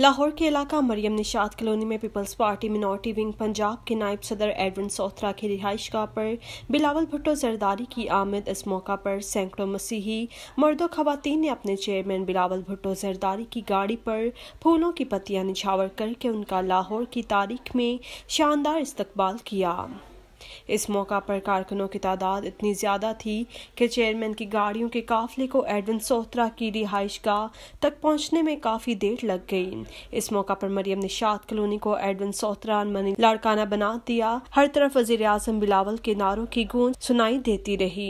लाहौर के इलाका मरियम निशात कॉलोनी में Peoples Party minority wing Punjab के नायब सदर एडविन सोथरा की रिहाइश गाह पर बिलावल भुट्टो जरदारी की आमद इस मौका पर सैकड़ों मसीही, मर्दों खवतान ने अपने चेयरमैन बिलावल भुट्टो जरदारी की गाड़ी पर फूलों की पत्तियाँ निछावर करके उनका लाहौर की तारीख में शानदार इस्तकबाल किया। इस मौका पर कारकुनों की तादाद इतनी ज़्यादा थी कि चेयरमैन की गाड़ियों के काफिले को एडविन सोहत्रा की रिहाइश गाह तक पहुँचने में काफ़ी देर लग गई। इस मौका पर मरियम ने शाद कलोनी को एडविन सोहत्रा मनी लाड़काना बना दिया। हर तरफ़ वज़ीर आज़म बिलावल के नारों की गूंज सुनाई देती रही।